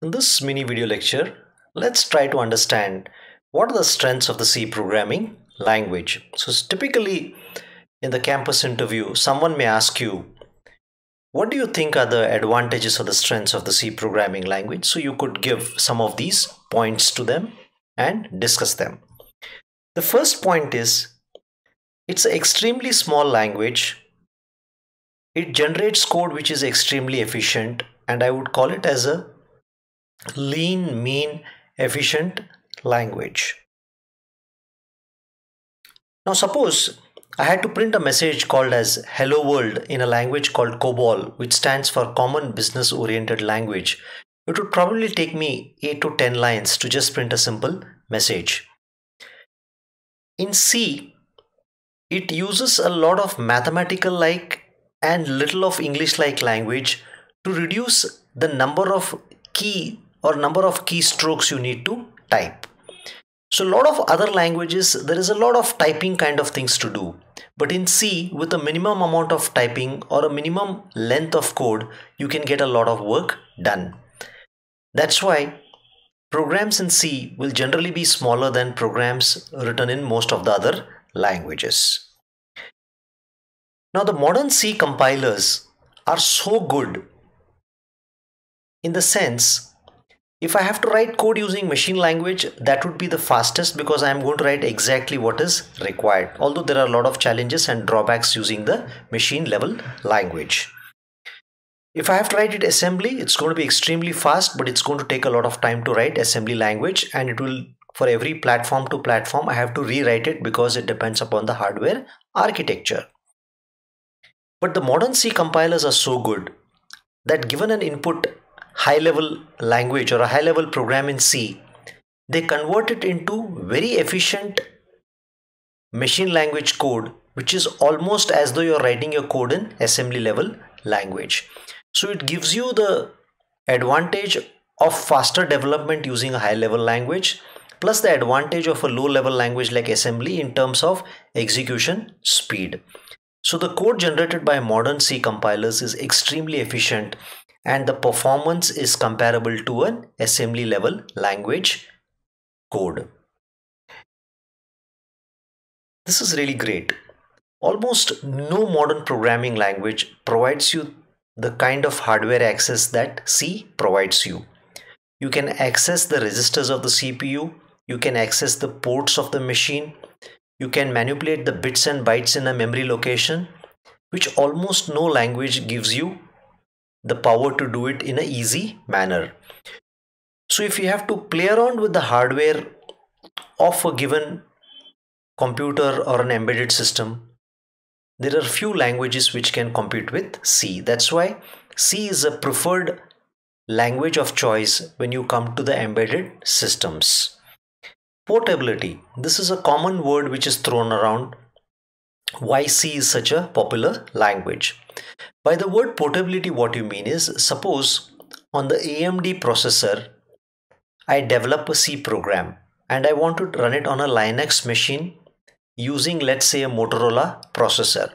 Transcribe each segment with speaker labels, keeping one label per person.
Speaker 1: In this mini video lecture, let's try to understand what are the strengths of the C programming language. So typically in the campus interview, someone may ask you, what do you think are the advantages or the strengths of the C programming language? So you could give some of these points to them and discuss them. The first point is it's an extremely small language. It generates code which is extremely efficient and I would call it as a lean, mean, efficient language. Now suppose I had to print a message called as hello world in a language called COBOL which stands for common business oriented language. It would probably take me 8 to 10 lines to just print a simple message. In C, it uses a lot of mathematical like and little of English like language to reduce the number of key or number of keystrokes you need to type. So a lot of other languages, there is a lot of typing kind of things to do. But in C, with a minimum amount of typing or a minimum length of code, you can get a lot of work done. That's why programs in C will generally be smaller than programs written in most of the other languages. Now the modern C compilers are so good in the sense if I have to write code using machine language, that would be the fastest because I am going to write exactly what is required. Although there are a lot of challenges and drawbacks using the machine level language. If I have to write it assembly, it's going to be extremely fast, but it's going to take a lot of time to write assembly language and it will for every platform to platform, I have to rewrite it because it depends upon the hardware architecture. But the modern C compilers are so good that given an input high level language or a high level program in C, they convert it into very efficient machine language code, which is almost as though you're writing your code in assembly level language. So it gives you the advantage of faster development using a high level language plus the advantage of a low level language like assembly in terms of execution speed. So the code generated by modern C compilers is extremely efficient and the performance is comparable to an assembly level language code. This is really great. Almost no modern programming language provides you the kind of hardware access that C provides you. You can access the registers of the CPU, you can access the ports of the machine, you can manipulate the bits and bytes in a memory location, which almost no language gives you the power to do it in an easy manner. So if you have to play around with the hardware of a given computer or an embedded system, there are few languages which can compete with C. That's why C is a preferred language of choice when you come to the embedded systems. Portability. This is a common word which is thrown around. Why C is such a popular language. By the word portability, what you mean is suppose on the AMD processor, I develop a C program and I want to run it on a Linux machine using, let's say, a Motorola processor.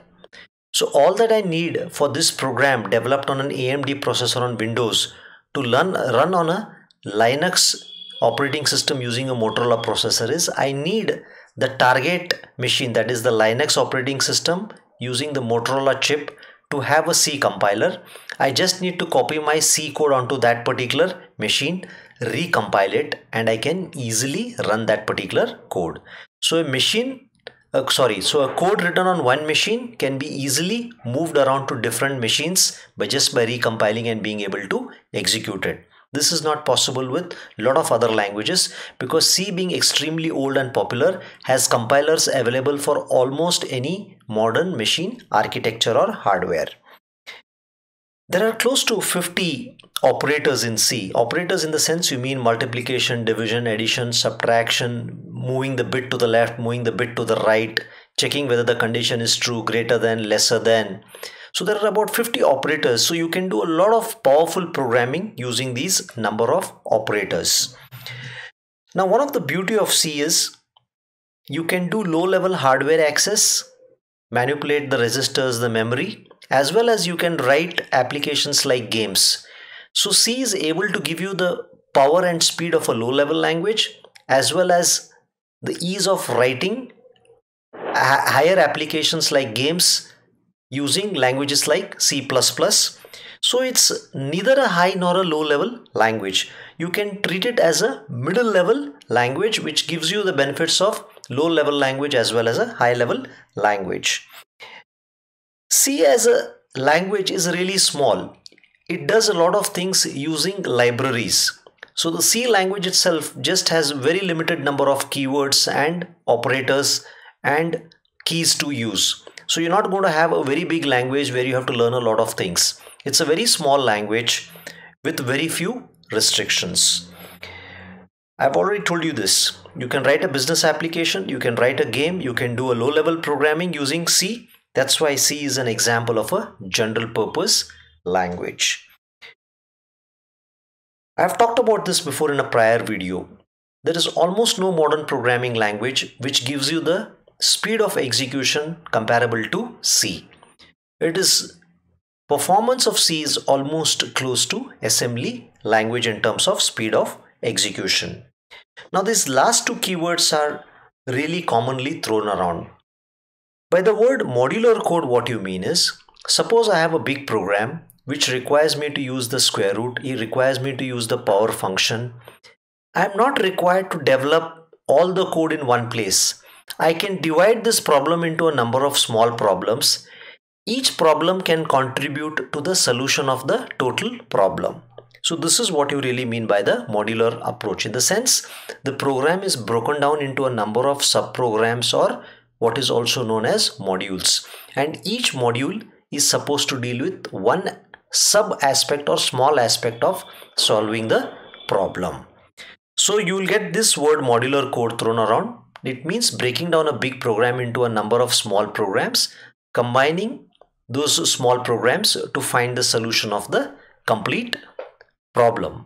Speaker 1: So, all that I need for this program developed on an AMD processor on Windows to learn, run on a Linux operating system using a Motorola processor is I need the target machine that is the Linux operating system using the Motorola chip to have a C compiler, I just need to copy my C code onto that particular machine, recompile it, and I can easily run that particular code. So a machine uh, sorry so a code written on one machine can be easily moved around to different machines by just by recompiling and being able to execute it this is not possible with a lot of other languages because C being extremely old and popular has compilers available for almost any modern machine architecture or hardware. There are close to 50 operators in C. Operators in the sense you mean multiplication, division, addition, subtraction, moving the bit to the left, moving the bit to the right, checking whether the condition is true, greater than, lesser than. So there are about 50 operators. So you can do a lot of powerful programming using these number of operators. Now one of the beauty of C is you can do low level hardware access, manipulate the registers, the memory, as well as you can write applications like games. So C is able to give you the power and speed of a low level language as well as the ease of writing higher applications like games using languages like C++. So it's neither a high nor a low level language. You can treat it as a middle level language which gives you the benefits of low level language as well as a high level language. C as a language is really small. It does a lot of things using libraries. So the C language itself just has a very limited number of keywords and operators and keys to use. So you're not going to have a very big language where you have to learn a lot of things. It's a very small language with very few restrictions. I've already told you this. You can write a business application, you can write a game, you can do a low level programming using C. That's why C is an example of a general purpose language. I've talked about this before in a prior video. There is almost no modern programming language which gives you the speed of execution comparable to C. It is performance of C is almost close to assembly language in terms of speed of execution. Now these last two keywords are really commonly thrown around. By the word modular code what you mean is suppose I have a big program which requires me to use the square root, it requires me to use the power function. I am not required to develop all the code in one place. I can divide this problem into a number of small problems. Each problem can contribute to the solution of the total problem. So this is what you really mean by the modular approach. In the sense, the program is broken down into a number of sub-programs or what is also known as modules. And each module is supposed to deal with one sub aspect or small aspect of solving the problem. So you will get this word modular code thrown around it means breaking down a big program into a number of small programs, combining those small programs to find the solution of the complete problem.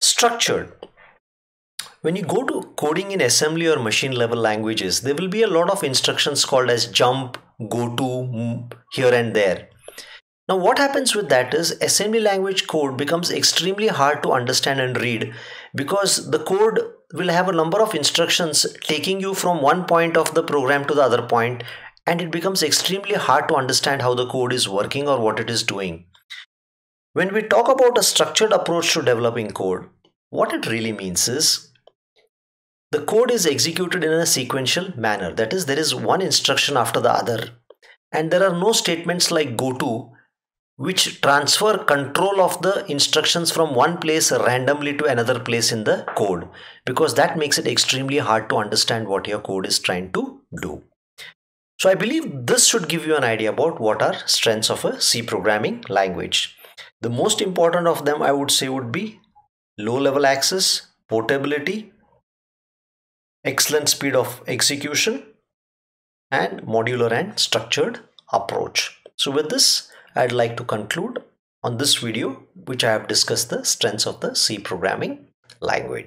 Speaker 1: Structured. When you go to coding in assembly or machine level languages, there will be a lot of instructions called as jump, go to, here and there. Now what happens with that is assembly language code becomes extremely hard to understand and read because the code will have a number of instructions taking you from one point of the program to the other point and it becomes extremely hard to understand how the code is working or what it is doing. When we talk about a structured approach to developing code, what it really means is the code is executed in a sequential manner. That is, there is one instruction after the other and there are no statements like go to which transfer control of the instructions from one place randomly to another place in the code because that makes it extremely hard to understand what your code is trying to do. So I believe this should give you an idea about what are strengths of a C programming language. The most important of them I would say would be low level access, portability, excellent speed of execution and modular and structured approach. So with this I'd like to conclude on this video which I have discussed the strengths of the C programming language.